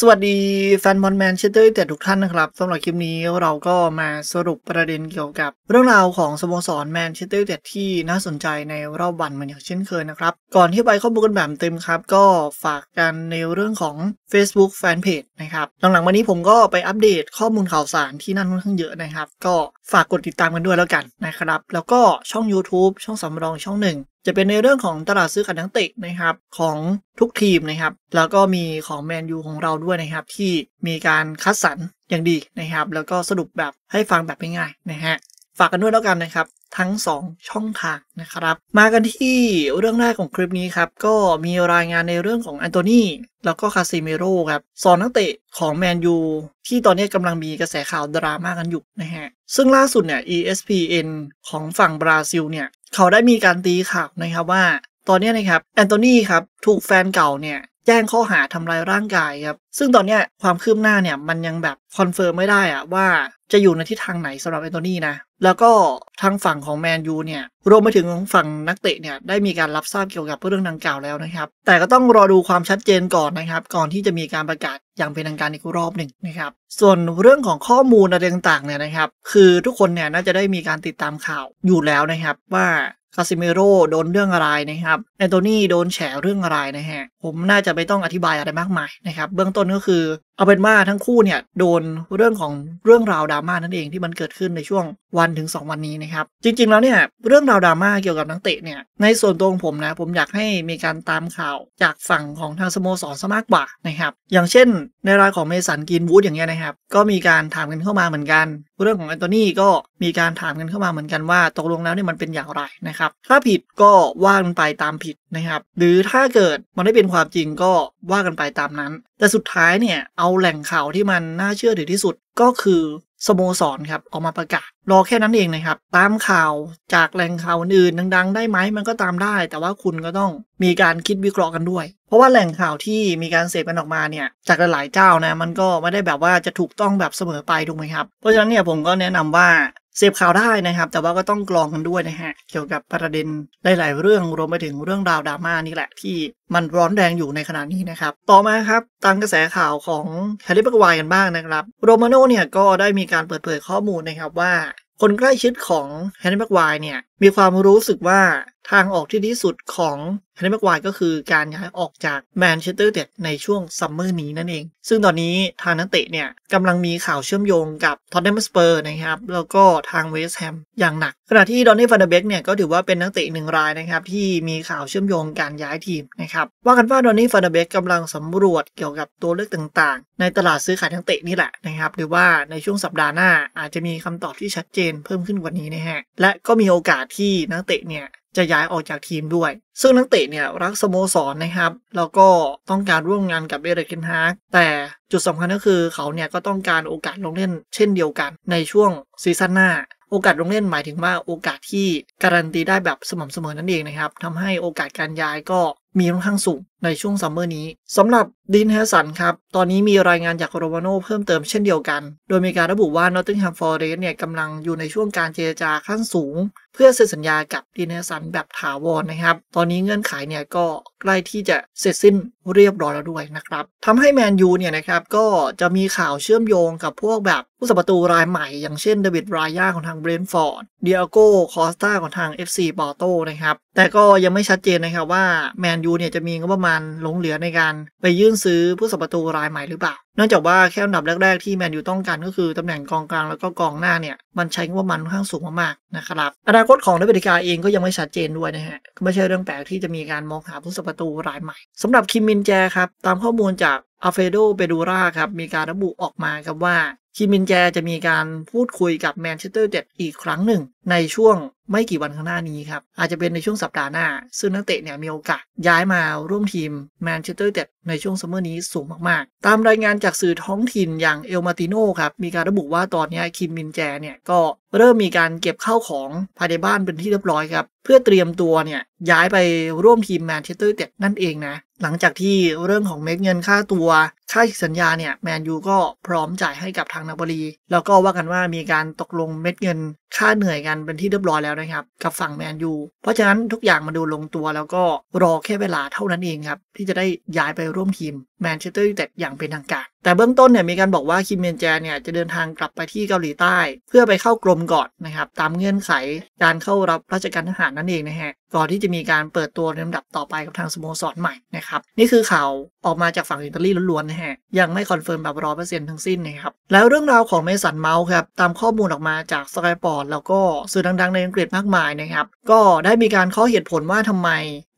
สวัสดีแฟนบอลแมนเชสเตอร์ยูไนเต็ดทุกท่านนะครับสำหรับคลิปนี้เราก็มาสรุปประเด็นเกี่ยวกับ เรื่องราวของสโมสรแมนเชสเตอร์ยูไนเต็ดที่น่าสนใจในรอบวันเหมือนอย่างเช่นเคยนะครับ ก่อนที่ไปข้อมูลกันแบบเต็มครับ ก็ฝากกันในเรื่องของ Facebook Fanpage นะครับหลังๆวันนี้ผมก็ไปอัปเดตข้อมูลข่าวสารที่นั่นค่อนข้างเยอะนะครับ ก็ฝากกดติดตามกันด้วยแล้วกันนะครับ แล้วก็ช่อง YouTube ช่องสำรองช่องหนึ่ง จะเป็นในเรื่องของตลาดซื้อขายนักเตะนะครับของทุกทีมนะครับ แล้วก็มีของแมนยูของเราด้วยนะครับ ที่มีการคัดสรรอย่างดีนะครับ แล้วก็สรุปแบบให้ฟังแบบง่ายๆนะฮะฝากกันด้วยแล้วกันนะครับ ทั้ง 2 ช่องทางนะครับ มากันที่เรื่องแรกของคลิปนี้ครับ ก็มีรายงานในเรื่องของแอนโทนีแล้วก็คาเซมิโร่ครับสองนักเตะของแมนยูที่ตอนนี้กำลังมีกระแสข่าวดราม่ากันอยู่นะฮะ ซึ่งล่าสุดเนี่ย ESPN ของฝั่งบราซิลเนี่ย เขาได้มีการตีข่าวนะครับว่า ตอนนี้นะครับแอนโทนีครับถูกแฟนเก่าเนี่ยแจ้งข้อหาทำร้ายร่างกายครับ ซึ่งตอนนี้ความคืบหน้าเนี่ยมันยังแบบ confirm ไม่ได้อะว่าจะอยู่ในทิศทางไหนสำหรับแอนโทนีนะ แล้วก็ทางฝั่งของแมนยูเนี่ยรวมไปถึงฝั่งนักเตะเนี่ยได้มีการรับทราบเกี่ยวกับเรื่องดังกล่าวแล้วนะครับ แต่ก็ต้องรอดูความชัดเจนก่อนนะครับ ก่อนที่จะมีการประกาศอย่างเป็นทางการอีกรอบหนึ่งนะครับ ส่วนเรื่องของข้อมูลอะไรต่างๆเนี่ยนะครับ คือทุกคนเนี่ยน่าจะได้มีการติดตามข่าวอยู่แล้วนะครับ ว่า คาซิเมโร่โดนเรื่องอะไรนะครับแอนโทนีโดนแฉเรื่องอะไรนะฮะ ผมน่าจะไม่ต้องอธิบายอะไรมากมายนะครับ เบื้องต้นก็คือ เอาเป็นว่าทั้งคู่เนี่ย โดนเรื่องของเรื่องราวดราม่านั่นเองที่มันเกิดขึ้นในช่วงวันถึง 2 วันนี้นะครับ จริง ๆ แล้วเนี่ย เรื่องราวดราม่าเกี่ยวกับนักเตะเนี่ย ในส่วนตัวของผมนะ ผมอยากให้มีการตามข่าวจากฝั่งของทางสโมสรซะมากกว่านะครับ อย่างเช่น ในรายของเมสันกินวูดอย่างเงี้ยนะครับ ก็มีการถามกันเข้ามาเหมือนกัน เรื่องของแอนโทนีก็มีการถามกันเข้ามาเหมือนกันว่าตกลงแล้วเนี่ยมันเป็นอย่างไรนะครับ ถ้าผิดก็ว่ากันไปตามผิดนะครับ หรือถ้าเกิดมันไม่เป็นความจริงก็ว่ากันไปตามนั้น แต่สุดท้ายเนี่ยเอาแหล่งข่าวที่มันน่าเชื่อถือที่สุดก็คือ สโมสรครับออกมาประกาศ รอแค่นั้นเองนะครับ ตามข่าวจากแหล่งข่าวอื่นๆดัง ๆ ได้ไหมมันก็ตามได้ แต่ว่าคุณก็ต้องมีการคิดวิเคราะห์กันด้วย เพราะว่าแหล่งข่าวที่มีการเสพกันออกมาเนี่ยจากหลายๆเจ้านะมันก็ไม่ได้แบบว่าจะถูกต้องแบบเสมอไปถูกไหมครับเพราะฉะนั้นเนี่ยผมก็แนะนำว่า เสพข่าวได้นะครับ แต่ว่าก็ต้องกรองกันด้วยนะฮะ เกี่ยวกับประเด็นหลายๆเรื่องรวมไปถึงเรื่องราวดราม่านี่แหละ ที่มันร้อนแรงอยู่ในขณะนี้นะครับ ต่อมาครับ ตามกระแสข่าวของแฮร์รี่แม็กไวร์กันบ้างนะครับ โรมาโน่เนี่ยก็ได้มีการเปิดเผยข้อมูลนะครับว่า คนใกล้ชิดของแฮร์รี่แม็กไวร์เนี่ยมีความรู้สึกว่าทางออกที่ดีสุดของแฮร์รี่แม็กไวร์ก็คือการย้ายออกจากแมนเชสเตอร์ยูไนเต็ดในช่วงซัมเมอร์นี้นั่นเอง ซึ่งตอนนี้ทางนักเตะเนี่ยกำลังมีข่าวเชื่อมโยงกับท็อตแนมสเปอร์สนะครับ แล้วก็ทางเวสต์แฮมอย่างหนัก ขณะที่ดอนนี่ฟานเดอเบคเนี่ยก็ถือว่าเป็นนักเตะหนึ่งรายนะครับที่มีข่าวเชื่อมโยงการย้ายทีมนะครับ ว่ากันว่าดอนนี่ฟานเดอเบคกำลังสำรวจเกี่ยวกับตัวเลือกต่างๆ ในตลาดซื้อขายนักเตะนี่แหละนะครับหรือว่าในช่วงสัปดาห์หน้าอาจจะมีคำตอบที่ชัดเจนเพิ่มขึ้นกว่านี้นะฮะและก็มีโอกาสที่นักเตะเนี่ย จะย้ายออกจากทีมด้วย ซึ่งนักเตะเนี่ยรักสโมสรนะครับ แล้วก็ต้องการร่วมงานกับเอริกเทนฮากแต่จุดสำคัญก็คือเขาเนี่ยก็ต้องการโอกาสลงเล่นเช่นเดียวกันในช่วงซีซั่นหน้าโอกาสลงเล่นหมายถึงว่าโอกาสที่การันตีได้แบบสม่ำเสมอนั่นเองนะครับทำให้โอกาสการย้ายก็มีค่อนข้างสูง ในช่วงซัมเมอร์นี้สำหรับดีนเฮนเดอร์สันครับ ตอนนี้มีรายงานจากโรมาโน่เพิ่มเติมเช่นเดียวกัน โดยมีการระบุว่านอตติงแฮมฟอเรสต์เนี่ยกำลังอยู่ในช่วงการเจรจาขั้นสูง เพื่อเซ็นสัญญากับดีนเฮนเดอร์สันแบบถาวรนะครับ ตอนนี้เงื่อนไขเนี่ยก็ใกล้ที่จะเสร็จสิ้นเรียบร้อยแล้วด้วยนะครับทำให้แมนยูเนี่ยนะครับก็จะมีข่าวเชื่อมโยงกับพวกแบบผู้รักษาประตูรายใหม่ อย่างเช่นเดวิดรายาของทางเบรนฟอร์ดเดียโก้คอสตาของทาง FC ปอร์โตนะครับแต่ก็ยังไม่ชัดเจนนะครับว่าแมนยูเนี่ยจะมีงบประมาณหลงเหลือในการไปยื่นซื้อผู้รักษาประตูรายใหม่หรือเปล่าเนื่องจากว่าแค่อันดับแรก ๆ ที่แมนยูต้องการก็คือตำแหน่งกองกลางแล้วก็กองหน้าเนี่ย มันใช้งบประมาณค่อนข้างสูงมากๆนะครับอนาคตของดาบิดเดเคอาเองก็ยังไม่ชัดเจนด้วยนะฮะก็ไม่ใช่เรื่องแปลกที่จะมีการมองหาผู้รักษาประตูรายใหม่สำหรับคิมมินแจครับ ตามข้อมูลจากอัลเฟรโดเปดุลลาครับมีการระบุออกมาครับว่าคิมมินแจจะมีการพูดคุยกับแมนเชสเตอร์ยูไนเต็ดอีกครั้งหนึ่ง ในช่วง ไม่กี่วันข้างหน้านี้ครับ อาจจะเป็นในช่วงสัปดาห์หน้า ซึ่งนักเตะเนี่ยมีโอกาสย้ายมาร่วมทีมแมนเชสเตอร์ยูไนเต็ดในช่วงซัมเมอร์นี้สูงมากๆ ตามรายงานจากสื่อท้องถิ่นอย่างอิลมัตติโนครับมีการระบุว่าตอนนี้คิมมินแจเนี่ยก็เริ่มมีการเก็บข้าวของภายในบ้านเป็นที่เรียบร้อยครับเพื่อเตรียมตัวเนี่ยย้ายไปร่วมทีมแมนเชสเตอร์ยูไนเต็ดนั่นเองนะหลังจากที่เรื่องของเม็ดเงินค่าตัว ค่าสัญญาเนี่ยแมนยูก็พร้อมจ่ายให้กับทางนาโปลี แล้วก็ว่ากันว่ามีการตกลงเม็ดเงิน ค่าเหนื่อยกันเป็นที่เรียบร้อยแล้วนะครับ กับฝั่งแมนยู เพราะฉะนั้นทุกอย่างมันดูลงตัวแล้วก็รอแค่เวลาเท่านั้นเองครับ ที่จะได้ย้ายไปร่วมทีมแมนเชสเตอร์ยูไนเต็ดอย่างเป็นทางการ แต่เบื้องต้นเนี่ยมีการบอกว่าคิมมินแจเนี่ยจะเดินทางกลับไปที่เกาหลีใต้ เพื่อไปเข้ากรมก่อนนะครับ ตามเงื่อนไขการเข้ารับราชการทหารนั่นเองนะฮะก่อนที่จะมีการเปิดตัวในลำดับต่อไปกับทางสโมสรใหม่นะครับ นี่คือข่าวออกมาจากฝั่งอิตาลีล้วนๆนะฮะยังไม่ confirm แบบร้อยเปอร์เซ็นต์ทั้งสิ้นนะครับแล้วเรื่องราวของเมสันเมาท์ครับตามข้อมูลออกมาจากสกายสปอร์ตแล้วก็สื่อดังๆในอังกฤษมากมายนะครับก็ได้มีการข้อเหตุผลว่าทำไม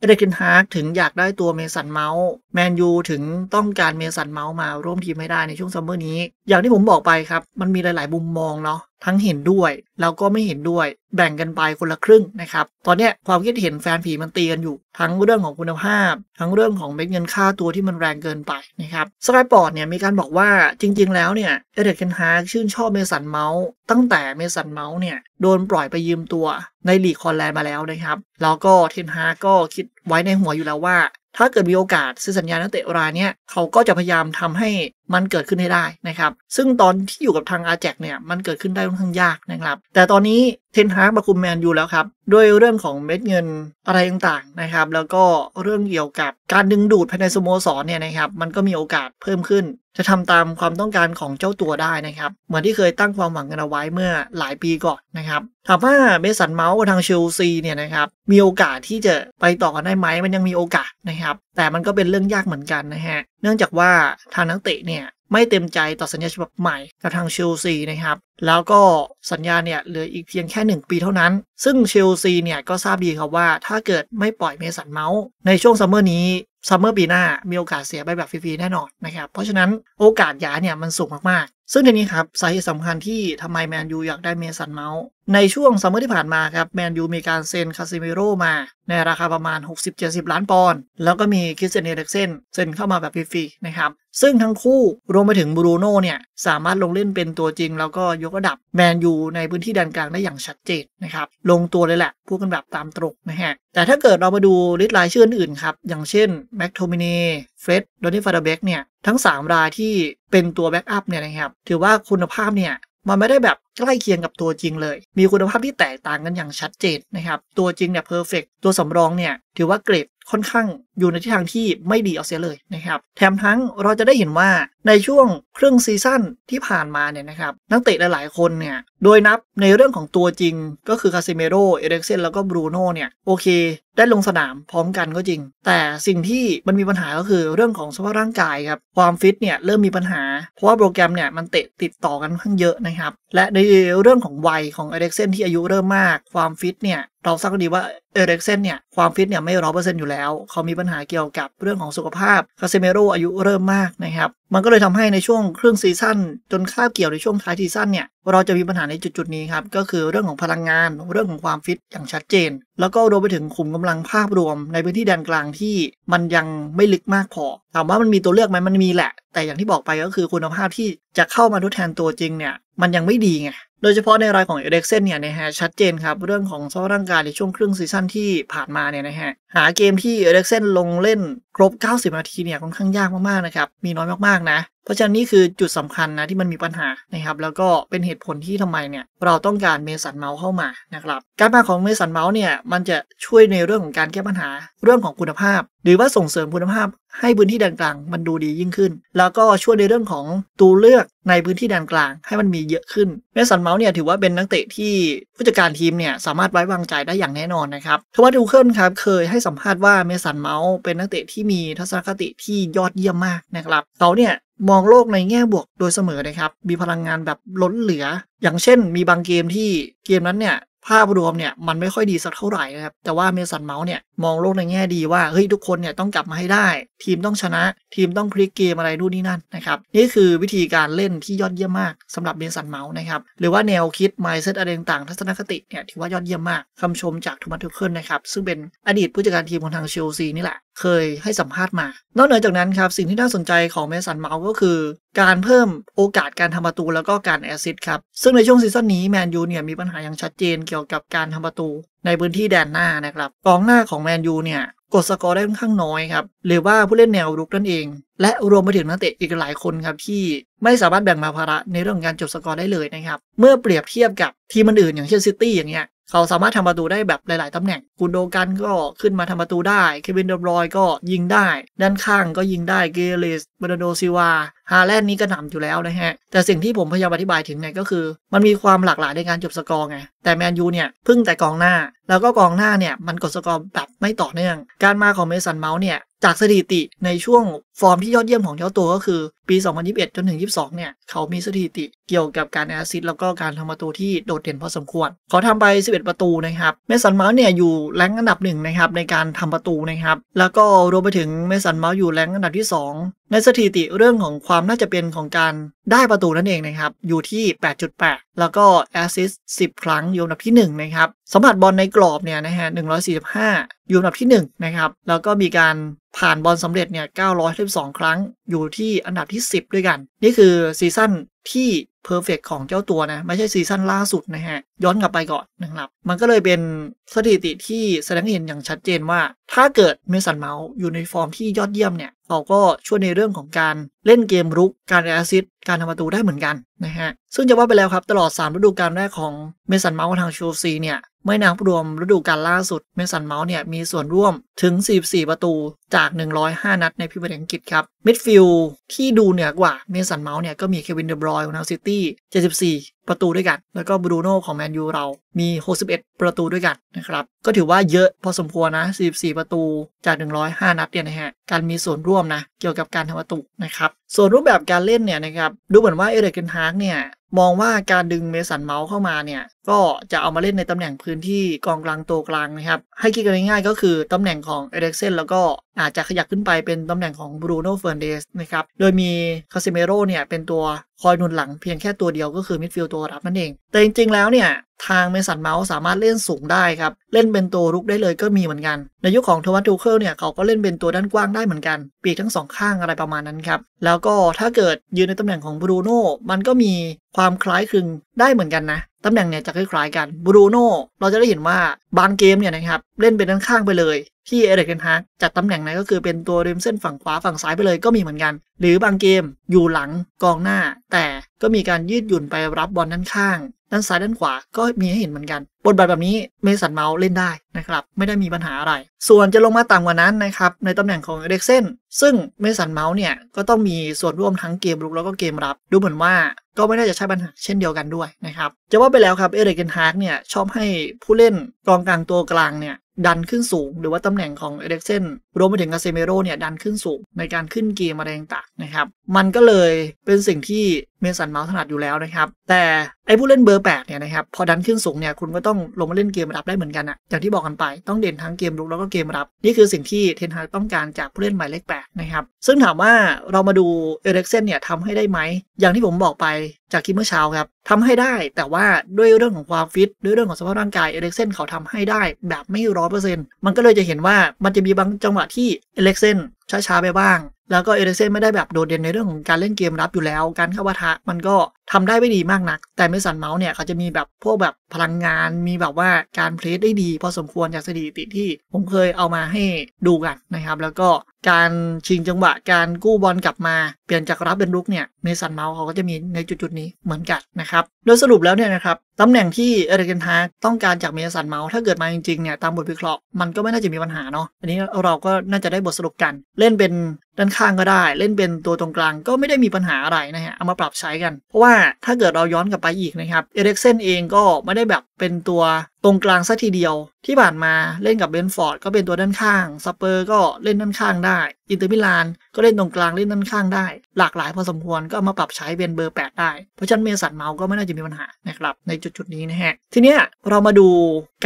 เอริกเทนฮากถึงอยากได้ตัวเมสันเมาท์แมนยูถึงต้องการเมสันเมาท์มาร่วมทีมให้ได้ในช่วงซัมเมอร์นี้ อย่างที่ผมบอกไปครับ มันมีหลาย ๆ มุมมองเนาะ ทั้งเห็นด้วย แล้วก็ไม่เห็นด้วย แบ่งกันไปคนละครึ่งนะครับ ตอนนี้ความคิดเห็นแฟนผีมันตีกันอยู่ ทั้งเรื่องของคุณภาพ ทั้งเรื่องของเม็ดเงินค่าตัวที่มันแรงเกินไปนะครับสกายสปอร์ตเนี่ยมีการบอกว่าจริง ๆ แล้วเนี่ยเอริกเทนฮากชื่นชอบเมสันเมาท์ตั้งแต่เมสันเมาท์เนี่ยโดนปล่อยไปยืมตัวในลีกฮอลแลนด์มาแล้วนะครับแล้วก็เทนฮากก็คิดไว้ในหัวอยู่แล้วว่าถ้าเกิดมีโอกาสเซ็นสัญญานักเตะรายเนี้ยเขาก็จะพยายามทำให้มันเกิดขึ้นให้ได้นะครับ ซึ่งตอนที่อยู่กับทางอาแจกเนี่ยมันเกิดขึ้นได้ค่อนข้างยากนะครับ แต่ตอนนี้เทนฮากมาคุมแมนยูแล้วครับด้วยเรื่องของเม็ดเงินอะไรต่างๆนะครับ แล้วก็เรื่องเกี่ยวกับการดึงดูดภายในสโมสรเนี่ยนะครับ มันก็มีโอกาสเพิ่มขึ้น จะทำตามความต้องการของเจ้าตัวได้นะครับ เหมือนที่เคยตั้งความหวังกันเอาไว้เมื่อหลายปีก่อนนะครับถามว่าเมสันเมาส์กับทางเชลซีเนี่ยนะครับมีโอกาสที่จะไปต่อกันได้ไหมมันยังมีโอกาสนะครับ แต่มันก็เป็นเรื่องยากเหมือนกันนะฮะ เนื่องจากว่าทางนักเตะเนี่ยไม่เต็มใจต่อสัญญาฉบับใหม่กับทางเชลซีนะครับ แล้วก็สัญญาเนี่ยเหลืออีกเพียงแค่ 1 ปีเท่านั้น ซึ่งเชลซีเนี่ยก็ทราบดีครับว่าถ้าเกิดไม่ปล่อยเมสันเมาท์ในช่วงซัมเมอร์นี้ซัมเมอร์ปีหน้ามีโอกาสเสียไปแบบฟรีๆแน่นอนนะครับ เพราะฉะนั้นโอกาสย้ายเนี่ยมันสูงมากซึ่งในนี้ครับสาเหตุสำคัญที่ทำไมแมนยูอยากได้เมสันเมาท์ในช่วงซัมเมอร์ที่ผ่านมาครับแมนยูมีการเซ็นคาเซมิโร่มา ในราคาประมาณ 60-70 ล้านปอนด์แล้วก็มีคริสเตียนเอริกเซ่นเซ็นเข้ามาแบบฟรีๆนะครับซึ่งทั้งคู่รวมไปถึงบรูโน่เนี่ย สามารถลงเล่นเป็นตัวจริง แล้วก็ยกระดับแมนยูในพื้นที่แดนกลางได้อย่างชัดเจนนะครับ ลงตัวเลยแหละ พูดกันแบบตามตรงนะฮะ แต่ถ้าเกิดเรามาดู list รายชื่ออื่นๆครับ อย่างเช่นแม็คโทมิเนย์เฟร็ดดอนนี่ฟานเดอเบคเนี่ยทั้ง 3 รายที่เป็นตัว backup เนี่ยนะครับถือว่าคุณภาพเนี่ยมันไม่ได้แบบใกล้เคียงกับตัวจริงเลย มีคุณภาพที่แตกต่างกันอย่างชัดเจนนะครับ ตัวจริงเนี่ย perfect ตัวสำรองเนี่ย ถือว่าเกรดค่อนข้างอยู่ในทิศทางที่ไม่ดีเอาเสียเลยนะครับ แถมทั้งเราจะได้เห็นว่าในช่วงครึ่งซีซั่นที่ผ่านมาเนี่ยนะครับ นักเตะหลายๆคนเนี่ย โดยนับในเรื่องของตัวจริงก็คือคาเซมิโร่ เอริคเซ่นแล้วก็บรูโน่เนี่ย โอเค ได้ลงสนามพร้อมกันก็จริง แต่สิ่งที่มันมีปัญหาก็คือเรื่องของสภาพร่างกายครับ ความฟิตเนี่ยเริ่มมีปัญหา เพราะว่าโปรแกรมเนี่ยมันเตะติดต่อกันค่อนข้างเยอะนะครับ และในเรื่องของวัยของเอริคเซ่นที่อายุเริ่มมาก ความฟิตเนี่ยเราทราบกันดีว่าเอริคเซ่นเนี่ยความฟิตเนี่ยไม่ร้อยเปอร์เซ็นต์อยู่แล้ว เขามีปัญหาเกี่ยวกับเรื่องของสุขภาพคาเซมิโร่อายุเริ่มมากนะครับ มันก็เลยทำให้ในช่วงครึ่งซีซั่นจนคาบเกี่ยวในช่วงท้ายซีซั่นเนี่ยเราจะมีปัญหาในจุดๆนี้ครับก็คือเรื่องของพลังงาน เรื่องของความฟิตอย่างชัดเจน แล้วก็รวมไปถึงขุมกำลังภาพรวม ในพื้นที่แดนกลางที่มันยังไม่ลึกมากพอถามว่ามันมีตัวเลือกไหมมันมีแหละ แต่อย่างที่บอกไปก็คือคุณภาพที่จะเข้ามาทดแทนตัวจริงเนี่ยมันยังไม่ดีไงโดยเฉพาะในรายของเอเด็กเซนเนี่ยนะฮะชัดเจนครับเรื่องของสภาพร่างกายในช่วงครึ่งซีซั่นที่ผ่านมาเนี่ยนะฮะหาเกมที่เอเด็กเซนลงเล่น ครบ 90 นาทีเนี่ยค่อนข้างยากมากๆนะครับ มีน้อยมากๆนะ เพราะฉะนั้นนี่คือจุดสำคัญนะที่มันมีปัญหานะครับ แล้วก็เป็นเหตุผลที่ทำไมเนี่ยเราต้องการเมสันเมาส์เข้ามานะครับ การมาของเมสันเมาส์เนี่ยมันจะช่วยในเรื่องของการแก้ปัญหาเรื่องของคุณภาพ หรือว่าส่งเสริมคุณภาพให้พื้นที่แดนกลางมันดูดียิ่งขึ้น แล้วก็ช่วยในเรื่องของตัวเลือกในพื้นที่แดนกลางให้มันมีเยอะขึ้น เมสันเมาท์เนี่ยถือว่าเป็นนักเตะที่ผู้จัดการทีมเนี่ยสามารถไว้วางใจได้อย่างแน่นอนนะครับโทมัสทูเคิลครับเคยให้สัมภาษณ์ว่าเมสันเมาท์เป็นนักเตะที่มีทัศนคติที่ยอดเยี่ยมมากนะครับเขาเนี่ยมองโลกในแง่บวกโดยเสมอนะครับ มีพลังงานแบบล้นเหลือ อย่างเช่นมีบางเกมที่เกมนั้นเนี่ย ภาพรวมเนี่ยมันไม่ค่อยดีสักเท่าไหร่นะครับ แต่ว่าเมสันเมาท์เนี่ยมองโลกในแง่ดีว่าเฮ้ยทุกคนเนี่ยต้องกลับมาให้ได้ ทีมต้องชนะ ทีมต้องพลิกเกมอะไรนู่นนี่นั่นนะครับนี่คือวิธีการเล่นที่ยอดเยี่ยมมากสำหรับเมสันเมาท์นะครับหรือว่าแนวคิด mindset อะไรต่างทัศนคติเนี่ยถือว่ายอดเยี่ยมมากคำชมจากโทมัสทูเคิลนะครับซึ่งเป็นอดีตผู้จัดการทีมของทางเชลซีนี่แหละเคยให้สัมภาษณ์มา นอกเหนือจากนั้นครับสิ่งที่น่าสนใจของเมสันเมาท์ก็คือ การเพิ่มโอกาสการทำประตูแล้วก็การแอสซิสต์ครับ ซึ่งในช่วงซีซั่นนี้แมนยูเนี่ยมีปัญหาอย่างชัดเจนเกี่ยวกับการทำประตู ในพื้นที่แดนหน้านะครับกองหน้าของแมนยูเนี่ยกดสกอร์ได้ค่อนข้างน้อยครับ หรือว่าผู้เล่นแนวรุกนั่นเอง และรวมไปถึงนักเตะอีกหลายคนครับที่ไม่สามารถแบ่งเบาภาระในเรื่องการจบสกอร์ได้เลยนะครับ เมื่อเปรียบเทียบกับทีมอื่นอย่างเช่นซิตี้อย่างเงี้ยเขาสามารถทำประตูได้แบบหลาย ๆ ตำแหน่งกุนโดกันก็ขึ้นมาทำประตูได้ เควินเดอบรอยน์ก็ยิงได้ ด้านข้างก็ยิงได้ เบร์นาโดซิลวา ฮาแลนด์นี้ก็นำอยู่แล้วนะฮะ แต่สิ่งที่ผมพยายามอธิบายถึงเนี่ยก็คือ มันมีความหลากหลายในการจบสกอร์ไง แต่แมนยูเนี่ยพึ่งแต่กองหน้า แล้วก็กองหน้าเนี่ยมันกดสกอร์แบบไม่ต่อเนื่อง การมาของเมสันเมาท์เนี่ยจากสถิติในช่วงฟอร์มที่ยอดเยี่ยมของเจ้าตัวก็คือ ปี 2021 จนถึง 22 เนี่ย เขามีสถิติเกี่ยวกับการแอสซิสต์แล้วก็การทำประตูที่โดดเด่นพอสมควร เขาทำไป 11 ประตูนะครับ เมสันเมาท์เนี่ยอยู่ rank อันดับหนึ่งนะครับในการทำประตูนะครับ แล้วก็รวมไปถึงเมสันเมาท์อยู่ rank อันดับที่ 2ในสถิติเรื่องของความน่าจะเป็นของการได้ประตูนั่นเองนะครับ อยู่ที่ 8.8 แล้วก็แอสซิสต์ 10 ครั้งอยู่อันดับที่ 1 นะครับสัมผัสบอลในกรอบเนี่ยนะฮะ 145 อยู่อันดับที่ 1 นะครับ แล้วก็มีการผ่านบอลสำเร็จเนี่ย 912 ครั้งอยู่ที่อันดับที่ 10 ด้วยกัน นี่คือซีซั่นที่ perfect ของเจ้าตัวนะ ไม่ใช่ซีซั่นล่าสุดนะฮะ ย้อนกลับไปก่อนนะครับ มันก็เลยเป็นสถิติที่แสดงเห็นอย่างชัดเจนว่าถ้าเกิดเมสันเมาท์อยู่ในฟอร์มที่ยอดเยี่ยมเนี่ยเขาก็ช่วยในเรื่องของการเล่นเกมรุก การแอสซิสต์การทำประตูได้เหมือนกันนะฮะ ซึ่งจะว่าไปแล้วครับ ตลอด 3 ฤดูกาลแรกของเมสันเมาท์ทางเชลซีเนี่ยไม่นับรวมฤดูกาลล่าสุดเมสันเมาท์เนี่ยมีส่วนร่วมถึง 44 ประตูจาก 105 นัดในพรีเมียร์อังกฤษครับมิดฟิลด์ที่ดูเหนือกว่าเมสันเมาท์เนี่ยก็มีเควินเดอบรอยน์ของทางซิตี้ 74 ประตูด้วยกัน แล้วก็บรูโน่ของแมนยูเรามี 61 ประตูด้วยกันนะครับก็ถือว่าเยอะพอสมควรนะ 44ประตูจาก 105 นัดเนี่ยนะฮะ การมีส่วนร่วมนะ เกี่ยวกับการทำประตูนะครับ ส่วนรูปแบบการเล่นเนี่ยนะครับ ดูเหมือนว่าเอเดกเกนฮาร์กเนี่ยมองว่าการดึงเมสันเมาท์เข้ามาเนี่ย ก็จะเอามาเล่นในตำแหน่งพื้นที่กองกลางตัวกลางนะครับ ให้คิดกันง่ายๆก็คือตำแหน่งของเอริคเซ่นแล้วก็อาจจะขยับขึ้นไปเป็นตำแหน่งของบรูโน่แฟร์นันเดสนะครับ โดยมีคาเซมิโร่เนี่ยเป็นตัวคอยหนุนหลังเพียงแค่ตัวเดียวก็คือมิดฟิลด์ตัวรับนั่นเอง แต่จริงๆแล้วเนี่ยทางเมสันเมาท์สามารถเล่นสูงได้ครับ เล่นเป็นตัวรุกได้เลยก็มีเหมือนกัน ในยุคของโทมัสทูเคิลเนี่ยเขาก็เล่นเป็นตัวด้านกว้างได้เหมือนกัน ปีกทั้งสองข้างอะไรประมาณนั้นครับ แล้วก็ถ้าเกิดยืนในตำแหน่งของบรูโน่มันก็มีความคล้ายคลึงได้เหมือนกันนะ ตำแหน่งเนี่ยจะคล้ายๆกันบรูโน่เราจะได้เห็นว่าบางเกมเนี่ยนะครับเล่นเป็นด้านข้างไปเลย ที่เอริคเทนฮากจัดตำแหน่งไหนก็คือเป็นตัวริมเส้นฝั่งขวาฝั่งซ้ายไปเลยก็มีเหมือนกัน หรือบางเกมอยู่หลังกองหน้า แต่ ก็มีการยืดหยุ่นไปรับบอลด้านข้าง ด้านซ้ายด้านขวาก็มีให้เห็นเหมือนกัน บทบาทแบบนี้เมสันเมาท์เล่นได้นะครับ ไม่ได้มีปัญหาอะไร ส่วนจะลงมาต่ำกว่านั้นนะครับ ในตำแหน่งของเอริคเซ่น ซึ่งเมสันเมาท์เนี่ย ก็ต้องมีส่วนร่วมทั้งเกมรุกแล้วก็เกมรับ ดูเหมือนว่าก็ไม่น่าจะใช่ปัญหาเช่นเดียวกันด้วยนะครับ จะว่าไปแล้วครับเอเดกเกนฮาร์กเนี่ยชอบให้ผู้เล่นกองกลางตัวกลางเนี่ยดันขึ้นสูง หรือว่าตำแหน่งของเอริคเซ่นรวมไปถึงคาเซมิโร่เนี่ยดันขึ้นสูงในการขึ้นเกมอะไรต่างๆนะครับ มันก็เลยเป็นสิ่งที่ เมสันเมาท์ถนัดอยู่แล้วนะครับ แต่ไอ้ผู้เล่นเบอร์ 8 เนี่ยนะครับ พอดันขึ้นสูงเนี่ย คุณก็ต้องลงมาเล่นเกมรับได้เหมือนกันอะอย่างที่บอกกันไป ต้องเด่นทั้งเกมรุกแล้วก็เกมรับ นี่คือสิ่งที่เทนฮากต้องการจากผู้เล่นหมายเลข8นะครับ ซึ่งถามว่าเรามาดูเอริคเซ่นเนี่ยทำให้ได้ไหม อย่างที่ผมบอกไปจากคลิปเมื่อเช้าครับทำให้ได้แต่ว่าด้วยเรื่องของความฟิตด้วยเรื่องของสภาพร่างกายเอริคเซ่นเขาทำให้ได้แบบไม่ร้อยเปอร์เซ็นต์มันก็เลยจะเห็นว่ามันจะมีบางจังหวะที่เอริกเซนช้าๆไปบ้าง แล้วก็เอริกเซนไม่ได้แบบโดดเด่นในเรื่องของการเล่นเกมรับอยู่แล้ว การเข้าปะทะมันก็ ทำได้ไม่ดีมากนัก แต่เมสันเมาท์เนี่ยเขาจะมีแบบพวกแบบพลังงาน มีแบบว่าการ press ได้ดี พอสมควรจากสถิติที่ผมเคยเอามาให้ดูกันนะครับ แล้วก็การชิงจังหวะ การกู้บอลกลับมา เปลี่ยนจากรับเป็นรุกเนี่ย เมสันเมาท์เขาก็จะมีในจุดๆนี้เหมือนกันนะครับ โดยสรุปแล้วเนี่ยนะครับตำแหน่งที่เอริกเทนฮากต้องการจากเมสันเมาท์ถ้าเกิดมาจริงๆเนี่ยตามบทวิเคราะห์มันก็ไม่น่าจะมีปัญหาเนาะ อันนี้เราก็น่าจะได้บทสรุปกัน เล่นเป็นด้านข้างก็ได้ เล่นเป็นตัวตรงกลางก็ไม่ได้มีปัญหาอะไรนะฮะ เอามาปรับใช้กัน เพราะว่าถ้าเกิดเราย้อนกลับไปอีกนะครับ เอริกเซนเองก็ไม่ได้แบบเป็นตัวตรงกลางซะทีเดียว ที่ผ่านมาเล่นกับเบรนท์ฟอร์ดก็เป็นตัวด้านข้างสเปอร์ก็เล่นด้านข้างได้ อินเตอร์มิลานก็เล่นตรงกลางเล่นด้านข้างได้ หลากหลายพอสมควรก็มาปรับใช้เป็นเบอร์ 8 ได้ เพราะฉะนั้นเมสันเมาท์ก็ไม่น่าจะมีปัญหานะครับในจุดๆนี้นะฮะทีเนี้ยเรามาดู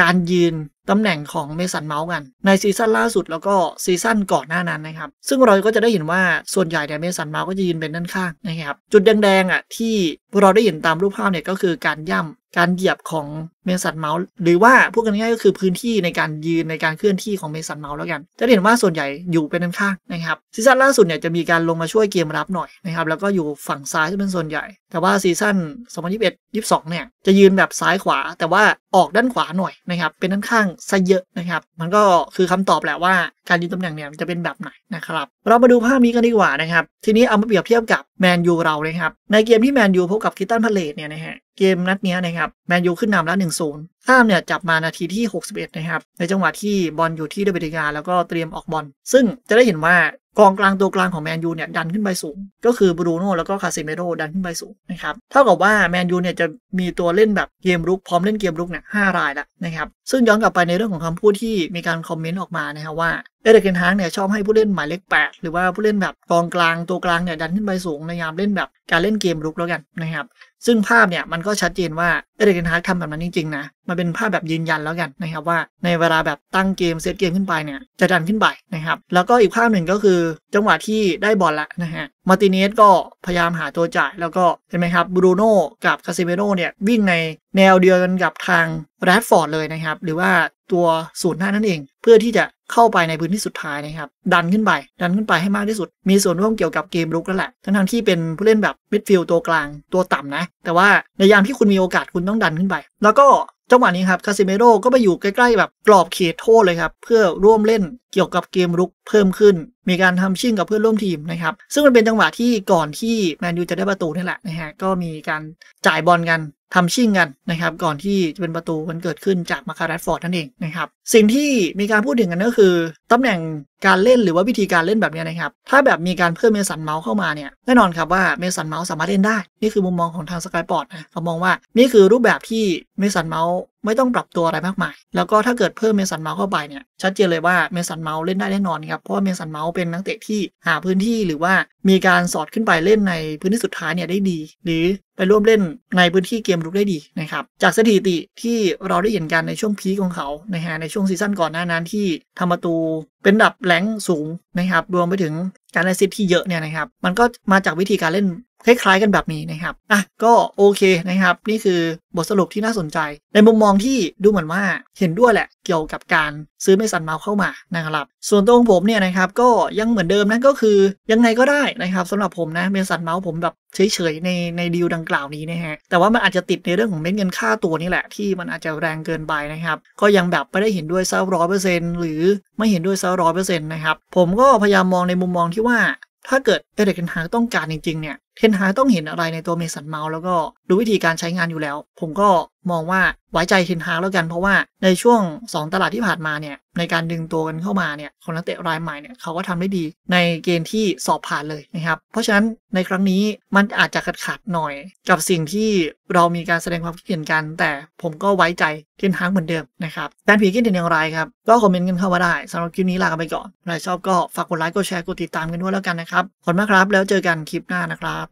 การยืน ตำแหน่งของเมสันเมาท์กันในซีซั่นล่าสุดแล้วก็ซีซั่นก่อนหน้านั้นนะครับซึ่งเราก็จะได้เห็นว่าส่วนใหญ่เนี่ยเมสันเมาท์ก็จะยืนเป็นด้านข้างนะครับจุดแดงๆอะที่เราได้เห็นตามรูปภาพเนี่ยก็คือการย่ำการเหยียบของเมสันเมาท์หรือว่าพูดกันง่ายก็คือพื้นที่ในการยืนในการเคลื่อนที่ของเมสันเมาท์แล้วกัน จะเห็นว่าส่วนใหญ่อยู่เป็นด้านข้างนะครับซีซั่นล่าสุดเนี่ยจะมีการลงมาช่วยเกมรับหน่อยนะครับแล้วก็อยู่ฝั่งซ้ายจะเป็นส่วนใหญ่ แต่ว่าซีซั่น 2021 22 เนี่ยจะยืนแบบซ้ายขวา แต่ว่าออกด้านขวาหน่อยนะครับเป็นด้านข้างซะเยอะนะครับมันก็คือคำตอบแหละว่าการยืนตำแหน่งเนี่ยจะเป็นแบบไหนนะครับเรามาดูภาพนี้กันดีกว่านะครับทีนี้เอามาเปรียบเทียบกับ แมนยูเราเลยครับ ในเกมที่แมนยูพบกับคริสตัลพาเลซเนี่ยนะฮะ เกมนัดนี้นะครับแมนยูขึ้นนำแล้ว1 0ข้ามเนี่ยจับมานาทีที่ 61 นะครับ ในจังหวะที่บอลอยู่ที่เดวิดเดเคอาแล้วก็เตรียมออกบอล ซึ่งจะได้เห็นว่ากองกลางตัวกลางของแมนยูเนี่ยดันขึ้นไปสูง ก็คือบรูโน่แล้วก็คาเซมิโรดันขึ้นไปสูงนะครับเท่ากับว่าแมนยูเนี่ยจะมีตัวเล่นแบบเกมรุกพร้อมเล่นเกมรุกเนี่ยห้ารายล้วนะครับซึ่งย้อนกลับไปในเรื่องของคำพูดที่มีการคอมเมนต์ออกมานะครับว่าเอริกเทนฮากเนี่ยชอบให้ผู้เล่นหมายเลข8หรือว่าผู้เล่นแบบกองกลางตัวกลางเนี่ยดันขึ้นไปสูงในยามเล่นแบบการเล่นเกมรุกแล้วกันนะครับซึ่งภาพเนี่ยมันก็ชัดเจนว่าเอริกเทนฮากทำแบบนั้นจริงๆนะมันเป็นภาพแบบยืนยันแล้วกันนะครับว่าในเวลาแบบตั้งเกมเซตเกมขึ้นไปเนี่ยจะดันขึ้นไปนะครับแล้วก็อีกภาพหนึ่งก็คือจังหวะที่ได้บอลละนะฮะมาร์ติเนซก็พยายามหาตัวจ่ายแล้วก็เห็นไหมครับบรูโน่กับคาเซมิโรเนี่ยวิ่งในแนวเดียวกันกับทางแรดฟอร์ดเลยนะครับหรือว่าตัวศูนย์หน้านั่นเอง เพื่อที่จะ เข้าไปในพื้นที่สุดท้ายนะครับ ดันขึ้นไป ดันขึ้นไปให้มากที่สุด มีส่วนร่วมเกี่ยวกับเกมรุกแล้วแหละ ทั้งๆที่เป็นผู้เล่นแบบมิดฟิลด์ตัวกลางตัวต่ำนะ แต่ว่าในยามที่คุณมีโอกาสคุณต้องดันขึ้นไป แล้วก็จังหวะนี้ครับคาเซมิโร่ก็ไปอยู่ใกล้ ๆ แบบกรอบเขตโทษเลยครับ เพื่อร่วมเล่นเกี่ยวกับเกมรุกเพิ่มขึ้น มีการทำชิ่งกับเพื่อนร่วมทีมนะครับ ซึ่งมันเป็นจังหวะที่ก่อนที่แมนยูจะได้ประตูนี่แหละนะฮะก็มีการจ่ายบอลกัน ทำชิ่งกันนะครับ ก่อนที่จะเป็นประตูมันเกิดขึ้นจากมาร์คัสแรชฟอร์ดนั่นเองนะครับ สิ่งที่มีการพูดถึงกันก็คือตำแหน่งการเล่นหรือว่าวิธีการเล่นแบบนี้นะครับ ถ้าแบบมีการเพิ่มเมสันเมาท์เข้ามาเนี่ยแน่นอนครับว่าเมสันเมาท์สามารถเล่นได้ นี่คือมุมมองของทางสกายสปอร์ตนะเขามองว่านี่คือรูปแบบที่เมสันเมาท์ไม่ต้องปรับตัวอะไรมากมาย แล้วก็ถ้าเกิดเพิ่มเมสันเมาท์เข้าไปเนี่ย ชัดเจนเลยว่าเมสันเมาท์เล่นได้แน่นอนครับ เพราะว่าเมสันเมาท์เป็นนักเตะที่หาพื้นที่หรือว่ามีการสอดขึ้นไปเล่นในพื้นที่สุดท้ายเนี่ยได้ดี หรือไปร่วมเล่นในพื้นที่เกมรุกได้ดีนะครับ จากสถิติที่เราได้เห็นกันในช่วงพีคของเขานะฮะในช่วงซีซั่นก่อนหน้านั้นที่ทำประตูเป็นดับแรงสูงนะครับ รวมไปถึงการได้ assist ที่เยอะเนี่ยนะครับ มันก็มาจากวิธีการเล่นคล้ายๆกันแบบนี้นะครับ อะ ก็โอเคนะครับ นี่คือบทสรุปที่น่าสนใจ ในมุมมองที่ดูเหมือนว่าเห็นด้วยแหละ เกี่ยวกับการซื้อเมสันเมาเข้ามานะครับ ส่วนตัวของผมเนี่ยนะครับ ก็ยังเหมือนเดิมนะก็คือยังไงก็ได้นะครับสำหรับผมนะเมสันเมาส์ผมแบบเฉยๆในในดีลดังกล่าวนี้นะฮะ แต่ว่ามันอาจจะติดในเรื่องของเม็ดเงินค่าตัวนี่แหละที่มันอาจจะแรงเกินไปนะครับ ก็ยังแบบไม่ได้เห็นด้วยซะร้อยเปอร์เซ็นต์หรือไม่เห็นด้วยซะร้อยเปอร์เซ็นต์นะครับ ผมก็พยายามมองในมุมมองที่ว่า ถ้าเกิดเอเดกเทนฮากต้องการจริงๆเนี่ย เทนฮาต้องเห็นอะไรในตัวเมสันเมาส์แล้วก็ดูวิธีการใช้งานอยู่แล้ว ผมก็มองว่าไว้ใจเทนฮาแล้วกันเพราะว่าในช่วง 2 ตลาดที่ผ่านมาเนี่ยในการดึงตัวกันเข้ามาเนี่ยของนักเตะรายใหม่เนี่ยเขาก็ทำได้ดีในเกณฑ์ที่สอบผ่านเลยนะครับ เพราะฉะนั้นในครั้งนี้มันอาจจะขัดขัดหน่อย กับสิ่งที่เรามีการแสดงความคิดเห็นกัน แต่ผมก็ไว้ใจเทนฮากเหมือนเดิมนะครับการผีคิดเห็นอย่างไรครับก็คอมเมนต์กันเข้ามาได้สำหรับคลิปนี้ลากันไปก่อนใครชอบก็ฝากกดไลค์กดแชร์กดติดตามกันด้วยแล้วกันนะครับขอบคุณมากครับ แล้วเจอกันคลิปหน้านะครับ